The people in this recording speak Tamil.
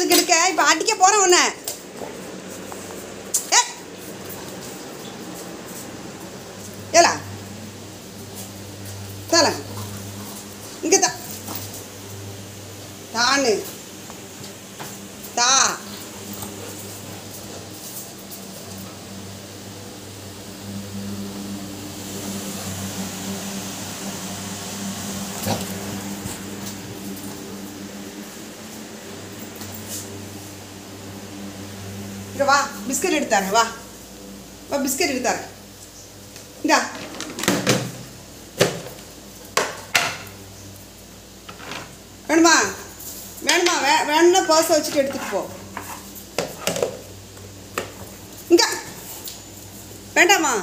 உட்காந்துருக்கு இருக்க இப்போ அடிக்க போகிறேன் உன்னை. ஏ. ஏலா. தல இங்கே தா தானு தா. இங்கே வா பிஸ்கட் எடுத்தாங்க வா. வா பிஸ்கட் எடுத்தாங்க. இந்தா. வேணுமா? வேணுமா? வே வேணும்னா பர்ஸை வச்சுட்டு எடுத்துகிட்டு போ. இங்கே. வேண்டாமா?